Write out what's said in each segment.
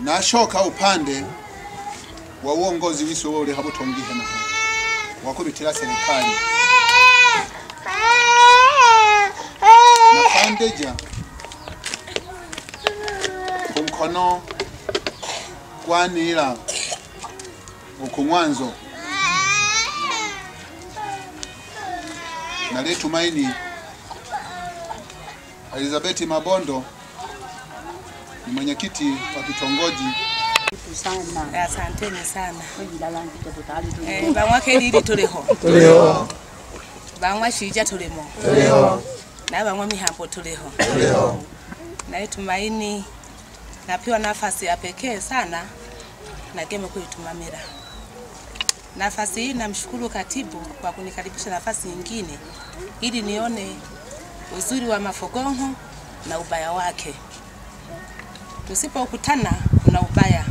nashoka upande wa uongozi wiso wole habutongihe na wakubitira serikali. Nakandeja kumkono kwanira ukumwanzo nale tumaini Elizabeth Mabondo ni mwenyekiti wa kitongoji. Sana. Asanteni sana. Eh, bamwa kelili tuliho tuliho bamwa shija tulimo tuliho na bamwa mihambo tuliho naye Tumaini napewa nafasi ya pekee sana na geme kuitumamira nafasi hii. Namshukuru katibu kwa kunikaribisha nafasi nyingine ili nione uzuri wa Mafogongo na ubaya wake. Tusipokutana kuna ubaya,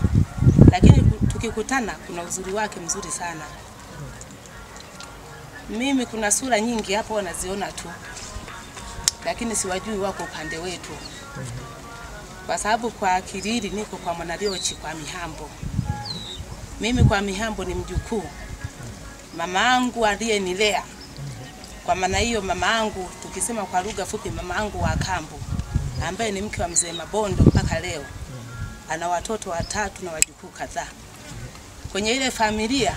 lakini tukikutana kuna uzuri wake mzuri sana. Mimi kuna sura nyingi hapo wanaziona tu, lakini siwajui wako upande wetu, kwa sababu kwa Kiriri niko kwa Mwanariochi kwa Mihambo. Mimi kwa Mihambo ni mjukuu, mama yangu aliyenilea. Kwa maana hiyo, mama yangu, tukisema kwa lugha fupi, mama yangu wa kambo, ambaye ni mke wa mzee Mabondo mpaka leo, ana watoto watatu na wajukuu kadhaa. Kwenye ile familia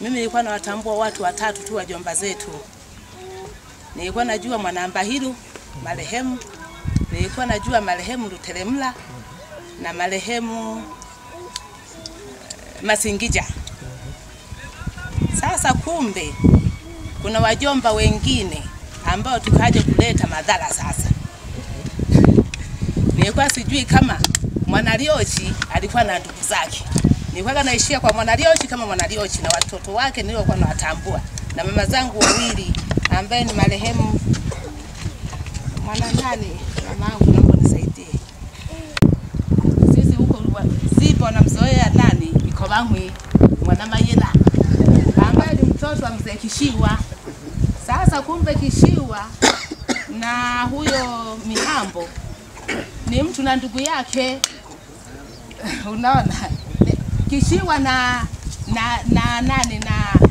mimi nilikuwa nawatambua watu watatu tu wajomba zetu. Nilikuwa najua Mwanambahiru marehemu, nilikuwa najua marehemu Lutelemla na marehemu eh, Masingija. Sasa kumbe kuna wajomba wengine ambao tukaja kuleta madhara sasa. Nilikuwa sijui kama Mwanaliochi alikuwa na ndugu zake. Nilikuwa naishia kwa Mwanaliochi kama Mwanaliochi na watoto wake niliokuwa nawatambua na mama zangu wawili ambaye ni marehemu mwana nani, mama yangu, naomba nisaidie. Sisi huko zipo namzoea nani, Ikolangwi mwana Mayela ambaye ni mtoto wa mzee Kishiwa. Sasa kumbe Kishiwa na huyo Mihambo ni mtu na ndugu yake, unaona? Kishiwa na na na nani na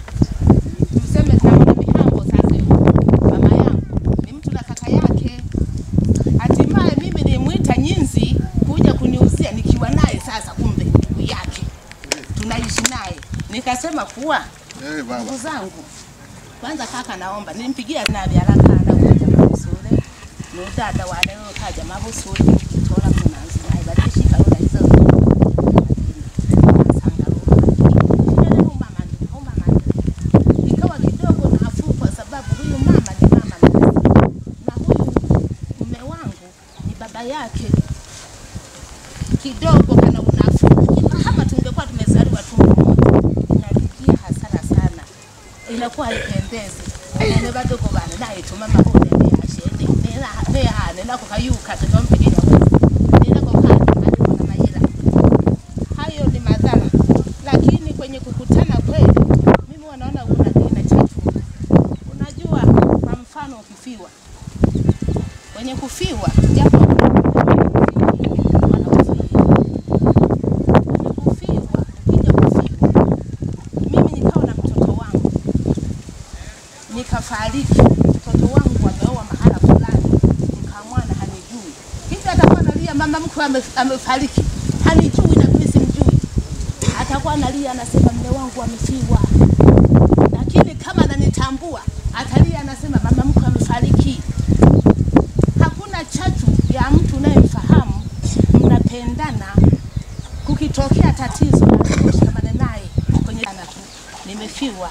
tuseme na mihango Sasa. Mama yangu. Ni mtu na kaka yake. Hatimaye mimi nilimwita Nyinzi kuja kuniuzia nikiwa naye sasa, kumbe ndugu yake. Tunaishi naye. Nikasema kuwa ndugu hey, zangu, kwanza kaka, naomba nilimpigia nani haraka no dada wale kaja mabusure tola mnazi naye kwa ni baba yake kidogo kana unafuu. Kama tungekuwa tumezaliwa tumbo inalikia hasara sana, inakuwa haipendezi. Nene badogo bana naye tu mama hone ne ashende nena ne hane nako kayuka na. Hayo ni madhara, lakini kwenye kukutana kweli, mimi wanaona una. Unajua, kwa mfano kufiwa, ukija kufiwa, mimi nikawa na mtoto wangu nikafariki, mtoto wangu ameoa mahala fulani, nikamwana hanijui, hivi atakuwa analia mama mkwe ame- amefariki, hanijui na mimi simjui, atakuwa analia anasema mume wangu amefiwa, lakini kama ananitambua atalia anasema mama mkwe amefariki. Hakuna chachu ya mtu unayemfahamu, mnapendana. Kukitokea tatizo lazima naye. Kwenye ana tu nimefiwa.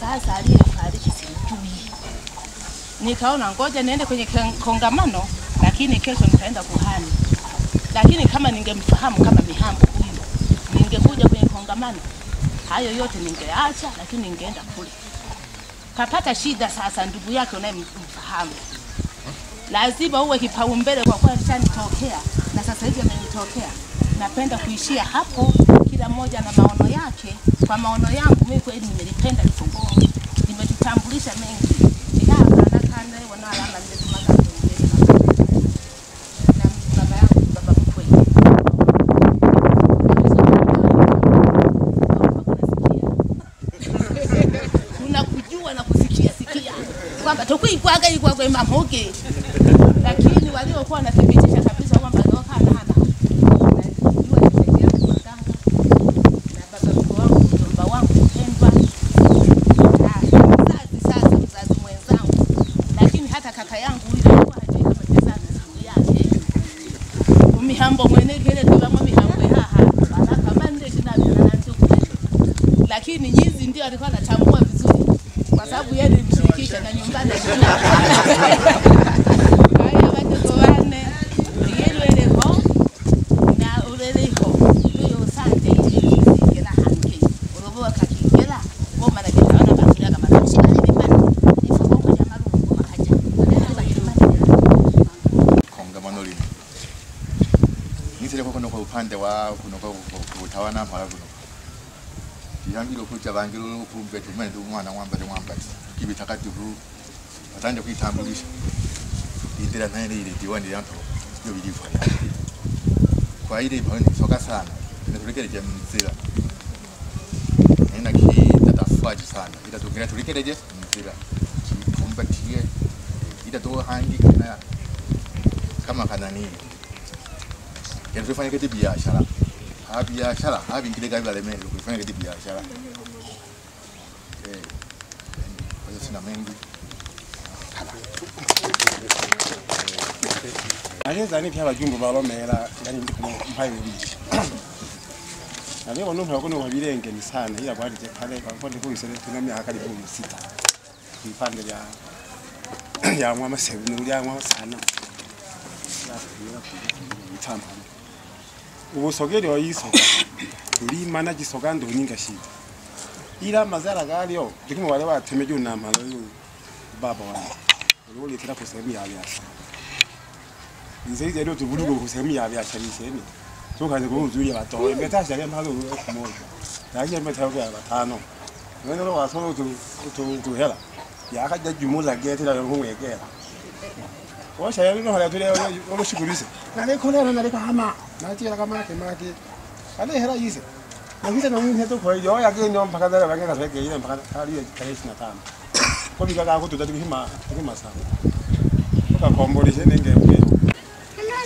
Sasa aliyefariki simjui. Nikaona ngoja niende kwenye kongamano lakini kesho nitaenda kuhani lakini kama ningemfahamu kama mihambo huyu ningekuja kwenye kongamano. Hayo yote ningeacha lakini ningeenda kule. Kapata shida sasa ndugu yake unayemfahamu. Lazima uwe kipaumbele kwa kuwa alishanitokea na sasa hivi amenitokea. Napenda kuishia hapo, kila mmoja na maono yake. Kwa maono yangu mimi kweli nimelipenda Lifongo, nimetutambulisha mengi ihaka nakane wanalama ndetumaga na baba yangu baba mkwe kwamba tukuikwaga ikwagwe mamugi, lakini waliokuwa wanathibitisha kabisa kwamba hana kuwaganga na lakini hata kaka yangu yule alikuwa hajui kama nimezaza siku yake. Umihambo mwene kile tubamwe mihambo haha. Baraka mande lakini nyizi ndio alikuwa anatambua vizuri kwa sababu yeye nilimshirikisha na nyumbani alijua. Kwa hiyo watoto wane yelweleho na uleleho uyo sante ikigela hanke uloboa kakigela ngoma na kita wana bakira kama kashi bale bimana ifo bongo ya marungu makaja kongamano lino nisile kono kwa upande wa kuno kutawana mpala kuno. Tihambile okuja bangilo okumbe tumene ndi mwamba mwambale mwambale ku atanje kuitambulisha. Indira naye ile diwani yanto yo bilifa kwa ile mpani soka sana. Tunatulekereje mzira nina ki tatafuaji sana. Ila tukira tulekereje mzira kumbatie ila tuhangi kana kama kana yanzu tufanye kete biashara ha biashara ha vingine gavi alemeni kufanya kete biashara eh kwa sina mengi ageza ni pya bajumbu balomera yani ndi kuno mpaye bibiri nabyo no mpako no babirenge ni sana ila kwali je pale kwa ndi kuisere tuna myaka karibu sita mpande ya ya mwa masebu ni ya mwa sana itamba ubusogeri wa yisoka ulimana gisoka ndo nyinga shida ila mazara galio ndikumu wale batemeje unamalo baba wangu uli tira kusemi ya biashara nzaizi ndio tuvurugo kusemi ya biashara iseni tukaze kuzuia watoe metasha kama halo kumoja lakini metayo ya batano wena lo wasoro tu tu tu hela ya kaja jumula gete la ngo ngekela washa yali no hala tule lo shukulise na le kola na le kama na tira kama ke maki ale hela yise na vita na mimi heto kwa hiyo ya genyo mpaka dara bangeka peke ile mpaka hali tarehe 25 kwa bika kako tutatu kihima kihima sana ukakomboleshe nengeuke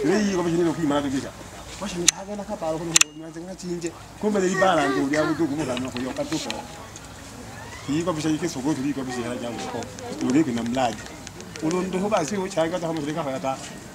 leyi ko bishini kwimana tubika washa mitagena kapalo kuno mwanze ngachinje kumbe le ibala ngo lya butuku mukana ko yoka tuko yiko bisha yike soko tuli ko bisha ya ko uri kuna mlaji ulondo ho basi ho changa ta muteka ka ta ta ja ta mala ta samba na kuimana yereka yana ta butuku na alipandika changamoto nyingi sana kupitia uongozi wale nao madhara na faida. Mwenyekiti, tunakukaribisha. waweja wa wakati awo mihambo tuli wakeli Makamuta na kina wa mela na lipo tuna. Mhando na kanyala na na manga na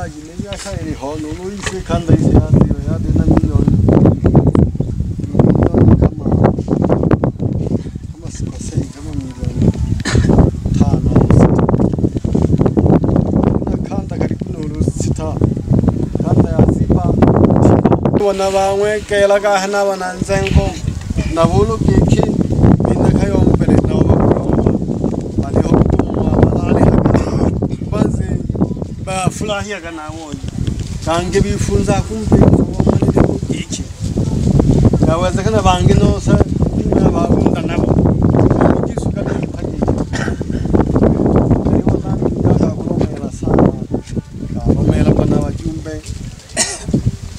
tenda ji ne ya sai ri ho no lo ise kanda ise ya ya de na mi yo kama kama sikosei kama milioni tano au sita na kanda karibu nuru sita kanda ya zipa wana bangwe kela ka hana wana nzengo na bulu kiki mina kayo mpere na wabakuwa bali hokutumwa balali haka bazi ba fulahia kana woni kange bifunza kumbe wamane ko kiki yawezekana bangino sa na babunda nabo ikisuka na mpaki Leo nani kaka kulomela sana. Kalomela kana wajumbe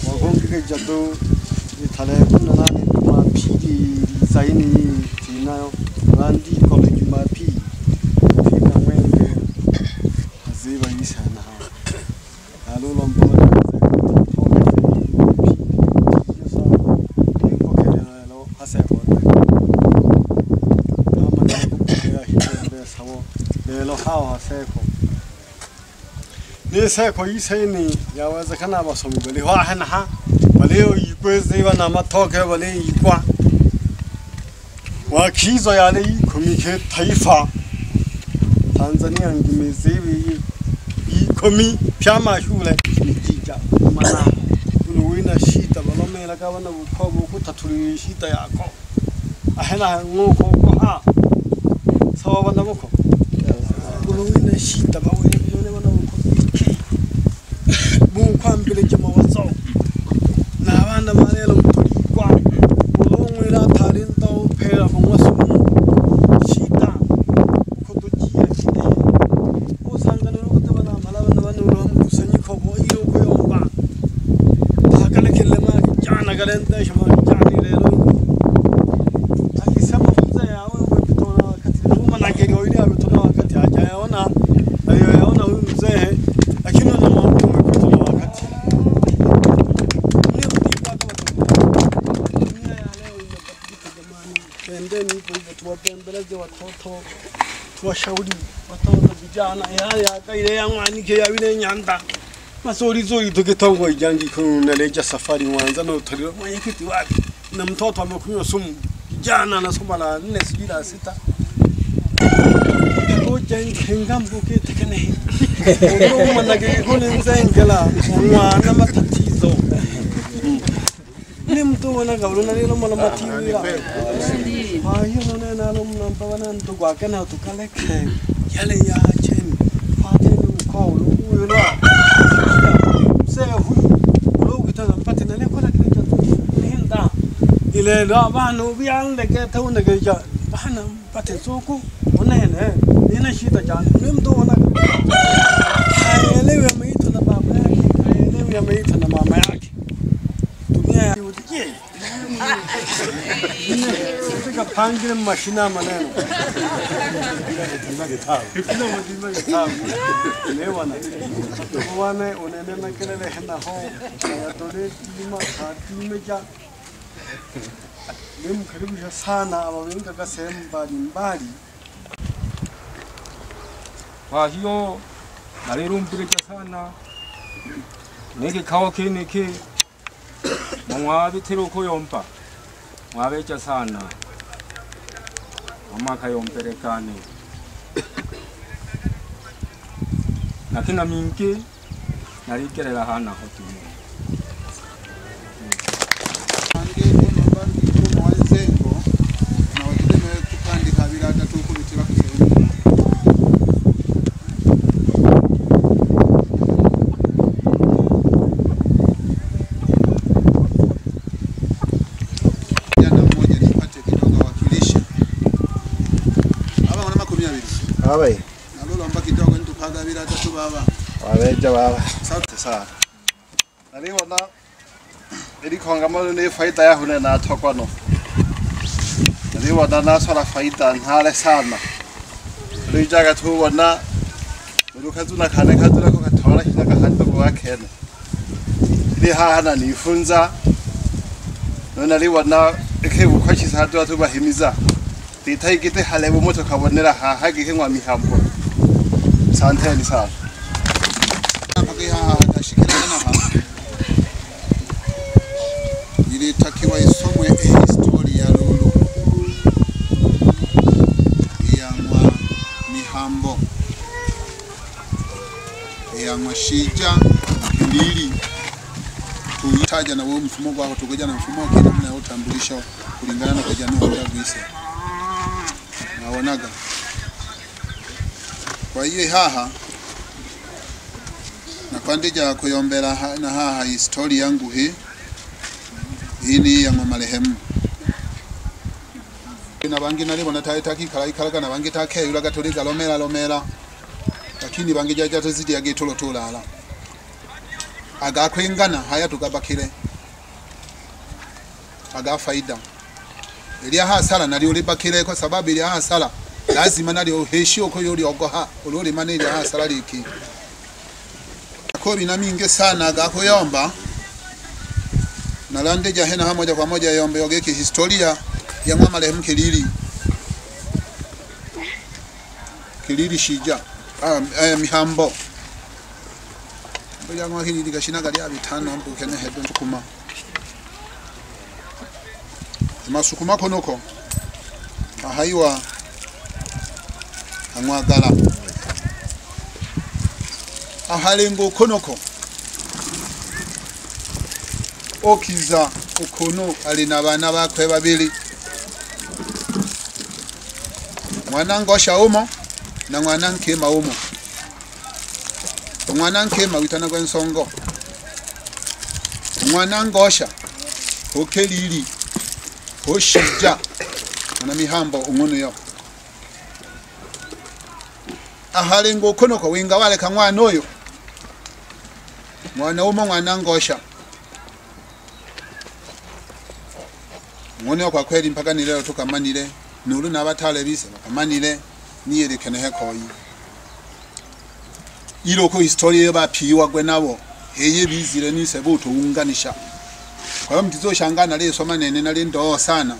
wagongike jado itale kuna nani? Mapili saini tinayo. Randi ni seko iseni yawezekana basomi bali wa hana baleo ikweze bana matoke bale wakizo yale ikomike taifa. Tanzania ngimizibi ikomi pyama shule. Nikija mana uluwina shita balomela kabana bukobo kutaturira shita yako. Ahena nguko kwa ha. Sawa bana buko uluwina shita bawe Village tuwashauri watoto vijana, yale yakaile yang'wanike yawile nyanda. Masori zuri tukitongo ijangi kunaleja safari Mwanza na utalio mwenyekiti wapi na mtoto amekunywa sumu, kijana anasoma la nne sijui la sita. Kujenga mbuke tekene. Umuma nagikuni nzengela mwana matatizo ni mtu wana gabulu na lilo mala matiwira ayo none na lo mnamba wana ntu gwake na tukaleke yale ya cheni fateni ukolo uwira sehu ulo ukitaza mpate na lekola kile nenda ile lo abantu biyanle ke tauna ke ja bana mpate soko onene nina shida jana ni mtu wana. Haelewi ameitwa na baba yake haelewi ameitwa na mama yake. Dunia ya 그러니까 반기는 맛이 나면은 뒷막이 타. 그나마 뒷막이 타. 내와나. 그와네 오늘네 막그래 했나 호. 야 또래 뒷막 다 뒷막이야. 음, 그리고 사나 아버님 가가 샘바님 바리. 와시오 나래로 움직여 사나. 내게 가와 개내게 nikikao kiniki mumwabitire ukuyomba mwabeja sana. Mama kayomberekane nakina mingi naligerera hana hotumu bange ono bangi ko mwazengo na wajideme kupandika birata tukubitira ku sehemu jana mmoja nipate kidogo wakilisha aba wana makumi abai nalolomba kidogo nitupaga birata tu baba. Wabeja baba. Asante sana nalibona ilikongamano ni faida yahune na tokwano ribona nasora faida ntale sana. Rijaga tubona rukazuna kane kazuna ko katora kina kahando kwa kene. Ri hana nifunza nona ribona ke bukwachi sadu tubahimiza titaigite halebo moto kabonera ha hagike ngwa mihambo. Santeni sana ilitakiwa isomwe histori ya lulu iyang'wa mihambo. Iyang'wa shija kilili tuitaja na wewe mfumo wako tukuja na mfumo kina mna utambulisho kulingana na kujana wa gwise naonaga. Kwa hiyo haha nakwandija kuyombera ha- na haha histori yangu hii. Ini ya marehemu. Na bangi nalibona taetakikala ikalaga na bangi takeyulaga tuli galomela lomela lakini bangi jaja tuzidi agitulo tulala. Agakwingana haya tugabakire aga faida ilya hasara nalyo libakile kwa sababu ilya hasara lazima nalyo heshi uko yoli ogoha. Ululima ilya hasara liki. Ko bina mingi sana gakuyomba nalandeja hena ha moja kwa moja yombe yogeki historia ya mwa marehemu Kilili. Kilili shija. Ah, eh, mihambo. Mbele mwa Kilili gashina gali bitano mbukene hedo sukuma masukuma konoko ahaiwa amwagala ahalenga okonoko okiza okono alina bana bakwe babiri mwanango ngosha umo. Na mwana maumo umo mawitana omwana ngosha okelili oshija. Ona mihambo ong'ono yo. Ahalenga kwa winga waleka mwana oyo mwana umo mwana ngosha. Ngone kwa kweli mpaka ni leo nulu na batale bise bakamanile niyerekene hekoyi ilo ko historia yo bapiwa gwe nabo. Heye bizire nise buto unganisha kwa hiyo mtizoshangana leo soma nene nali ndoo sana.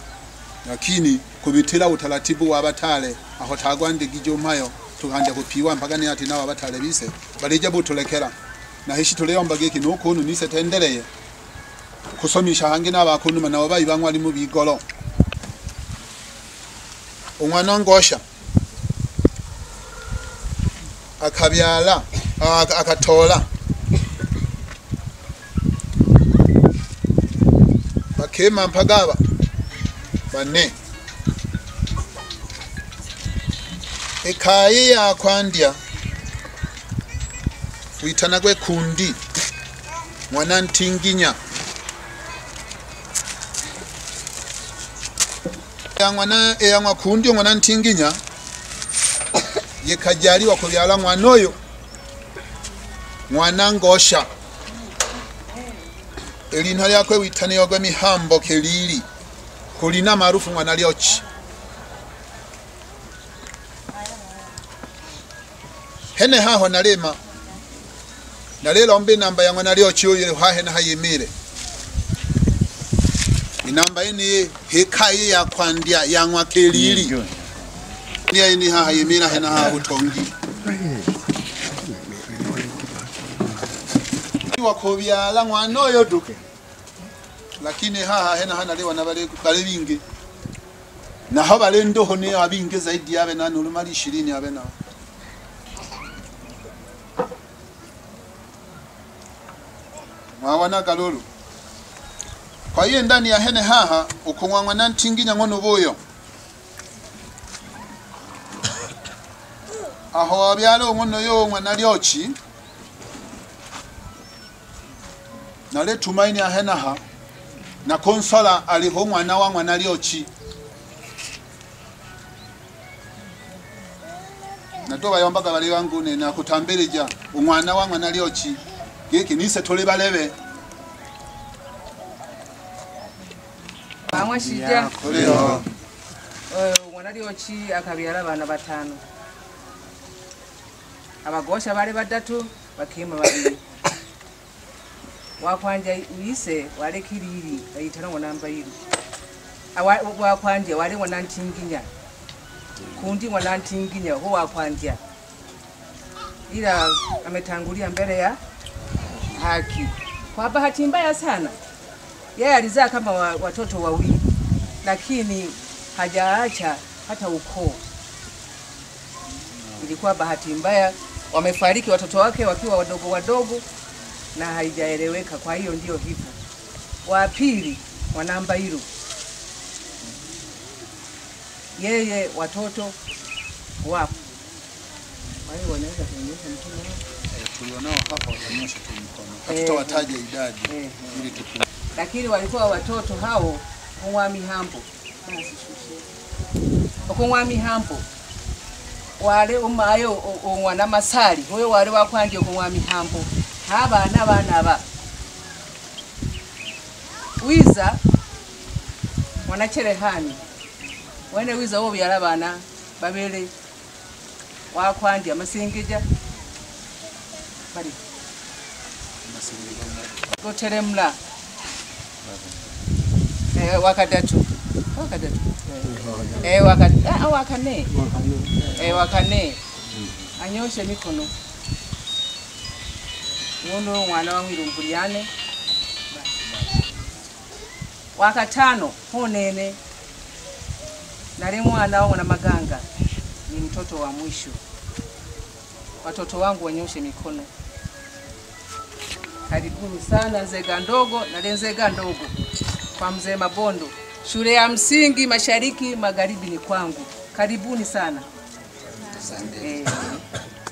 Lakini kubitira utaratibu wa batale aho tagwandigijo mayo tukanja kupiwa mpaka ni ati nawa batale bise. Balija butulekera na hishi tuleyomba geki nokunu nise tendeleye kusomisha hange n'abakunuma nabo bayibanywa ali mu bigolo. Umwana ngosha. Akabyala ak- akatola bakema mpagaba. Bane ekaye yakwandya witana gwe kundi mwana yang'wana eyang'wa kundi omwana yekajaliwa kubyala mwana mwana ngosha elinha lyakwe witaniyogwe mihambo kelili kulina maarufu mwana lyochi hene haho nalema. Nalelomba inamba ya mwana lyochi hahena hayimile. Inamba ini hekaye yakwandya yang'wa kelili ni ini haha yimila hena haha wakobyala mwana oyo duke lakini haha hena hana lewa na bale bale bingi naho bale ndoho ni abinge zaidi yabe na nurumali 20 yabe na mwawana kalulu. Kwa hiyo ndani ya hene haha ukung'wang'wa na ntinginya ng'ono buyo aho abyalo ngono yo ng'wana lyochi nale tumaini ahenaha na konsola aliho mwana wa mwana liochi natoba yombaga bali wangu ne nakutambirija umwana wa mwana liochi giki nise tole balebe amwe shija. leo Eh, liochi akabyala abaana batano. Abagosha bali badatu bakima babiri wakwanja uyise walekiriri ayitana mwanambairi Awa- wakwanja wale mwanantinginya kundi wanantinginya ho wakwanja ila ametangulia mbele ya haki. Kwa bahati mbaya sana yeye alizaa kama wa- watoto wawili lakini hajaacha hata ukoo. Ilikuwa bahati mbaya, wamefariki watoto wake wakiwa wadogo wadogo na haijaeleweka. Kwa hiyo ndio hivyo. Wa pili wa namba hilo, yeye watoto wapo. Kwa hiyo wanaweza kuonyesha mkono tulionao hapa watanyosha tu mkono, hatutawataja idadi. Eh, ili tuku lakini walikuwa watoto hao kumwami hambo okumwami hambo wale umayo wana masali. Huyo wale wakwanje okumwami hambo n'abaana baanaba wiiza mwanakerehani wene wiiza wobyala baana babere wakwandi amasingija bali. Goteremula eh, wakadatu. Wakadatu. Eh, ah, Wakane. Eh, Wakane. Anyoshe mikono. Muno mwana wa mwilumbuliane wakatano honene. Nali mwana wangu na maganga ni mtoto wa mwisho. Watoto wangu wanyoshe mikono. Karibuni sana nzega ndogo na nzega ndogo. Kwa mzee Mabondo, shule ya msingi mashariki magharibi ni kwangu. Karibuni sana. Eh,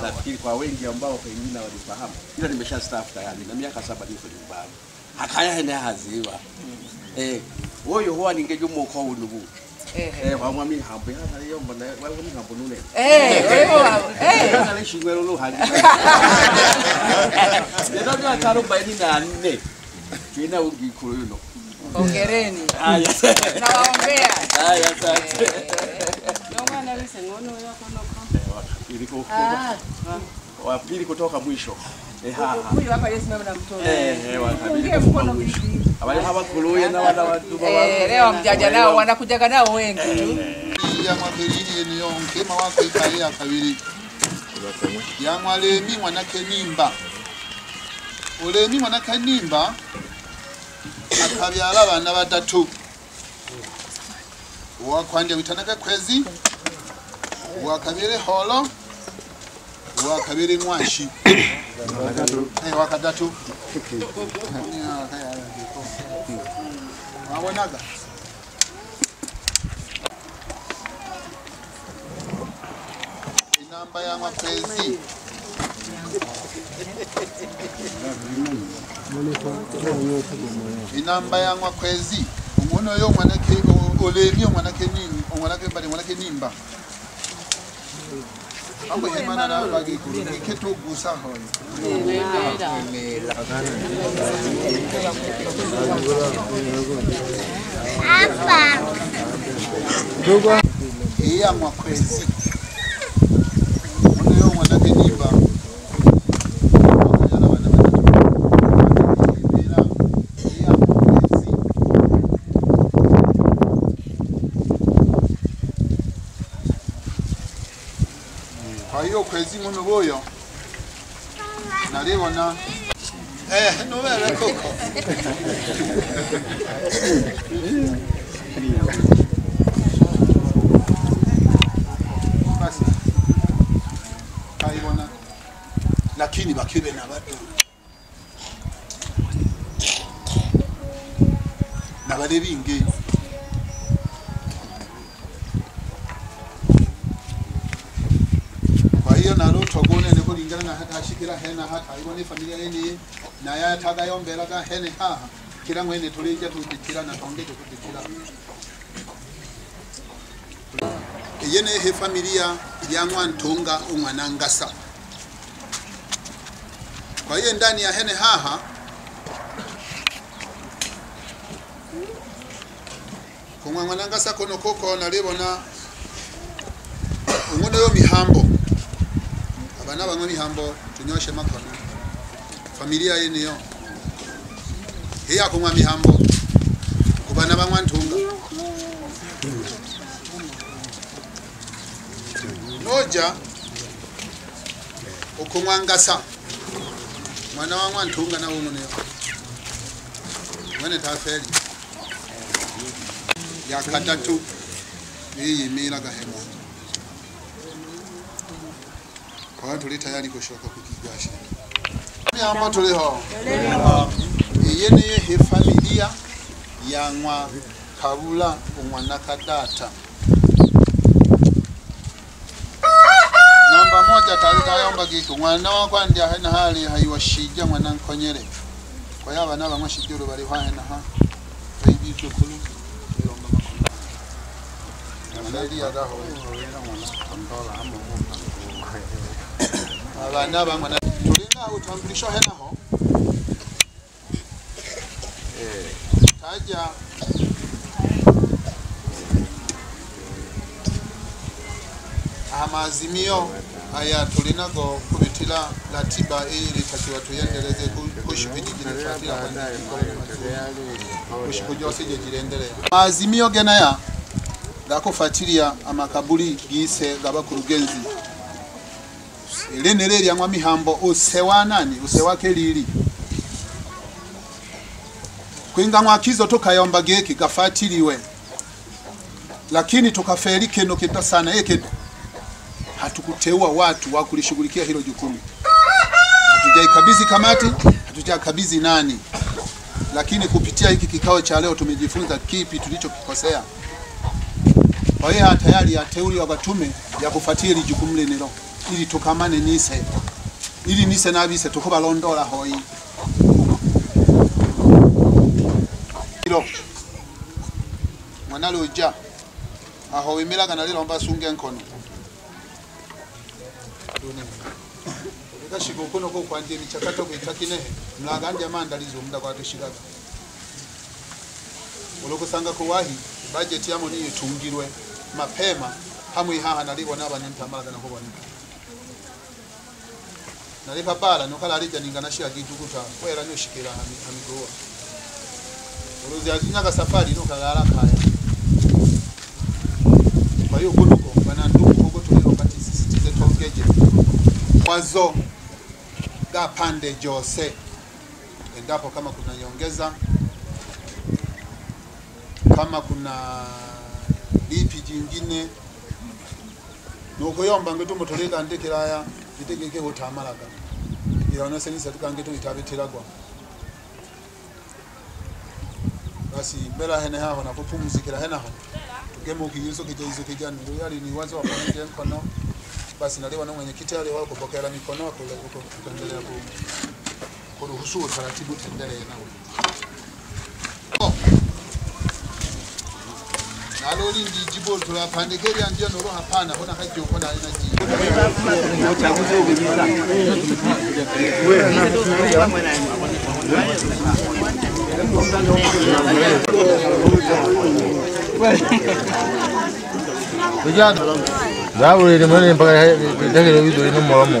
nafikiri kwa wengi ambao pengine walifahamu ila nimesha staff tayari na miaka saba niko nyumbani hakaya hene haziwa eh woyo huwa ningejumo kwa unubu Eh, eh kwa mwami hambe hata yo mbona wewe mwami hapo nune eh, wewe eh, Sasa le shingwe lulu hali ndio ndio arobaini na nne tuina ungikuru yuno hongereni, haya nawaombea haya asante Ndio Nomwana lise ngono yakonoko. Iliko Ah, wa pili kutoka mwisho. Eh ha huyu hapa Yesu mama na mtoto. Eh eh mkono na wana watu Eh, leo mjaja nao wanakujaga nao wengi tu. niyo nkema wako ikale akabiri yamwalemi mwanake nimba. Ulemi mwanake nimba akabyala abana batatu. Uwakwandya witanaga kwezi wakabiri holo wakabiri mwashi. Eh, wakadatu. Wabonaga? Inamba ya makwezi inamba ya makwezi umuntu oyo mwanake olemi omwanake nimba. mambo emana nayo bakitu ikhetha ukusa hona mela apa Iya, makhwezi. Hiyo kwezi muno boyo nalibona eh nobere koko basi. Kaibona lakini bakibe na bado na bale kulengera na hata ashikira hena hata ibone familia yeni na ya taga yombera ga hene haha kila mwene tulija tutikira na tongeje tutikira yene he familia ya mwantunga umwana ngasa kwa hiyo ndani ya hene haha kumwa mwana ngasa kono koko nalibona umune yo mihambo abana bamwe mihambo tunyoshe makono familia yeniyo hiya kumwa mihambo. Kubana bamwa ntunga. Noja ukumwangasa mwana wa ntunga nawo umuneyo mwene tafeli yakatatu iyimira gahema kwa hiyo tuli tayari kushoka kukigasha mihambo tuliho Iye ni he familia yang'wa kabula umwana kadata namba moja talikayomba giko mwana wakwa ndi ahena hali haiwashija mwana nkonyere kwa hiyo abana bamwe shijuru bali hahena ha. Baibitwe kulu ilomba mwana Malaria gaho abana bamwe na tulina utambulisho henaho ho taja. Amaazimio aya tulinago kubitila ratiba ili takiwa tuyendeleze gyose gye girendelea maazimio genaya gakufatiliya amakabuli gise gabakulugenzi ilinele lyang'wa mihambo usewa nani? Usewake lili kwinga ng'wakizo tukayomba geki gafatiliwe. Lakini tukafeli keno kita sana yeke hatukuteua watu wa kulishughulikia hilo jukumu. Hatujaikabidhi kamati, hatujakabidhi nani, lakini kupitia hiki kikao cha leo tumejifunza kipi tulichokikosea. Kwa hiyo tayari yateuliwa watume ya kufuatia hili jukumu lenelo ili tukamane nise. Ili nise nabise tukubalondola hoi. Ilo. Mwana loja aho wimiraga nalilomba sunge nkono kashika kuno ko kwandie michakato kuitakinehe mlagandi amandalizo muda Uloko ulokusanga kuwahi bajeti yamo niyo tungirwe mapema hamwe haha nalibona abanyentamaga naho boneka nalipa bala nokala alija ningana shia gitukuta kwera nyoshikira hamigoa uruzi azinyaga safari nokala kaya kwa hiyo kunuko bana ndugu huko tulio kati sisitize tongeje. Kwazo gapande jose. Endapo kama kuna nyongeza kama kuna lipi jingine nokuyomba ngetu mutulika ndikilaya itegeke utamalaga ilaona senisa tukangetu itabitiragwa basi mbela hene haho nakupumzikira henaho tugeme ukiyiso kija yali ni wazo wa mkono basi naliwa na mwenyekiti ale kupokea mikono ku kuruhusu utaratibu tuendelee nao nalo lindiji bolutula pandekeli andiyo nolo hapana hona hajjonko nalina zabulile mwene mpaka litakile wido lino molomo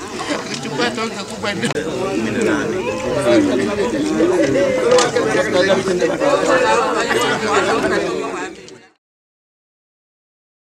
kupata wange kubanda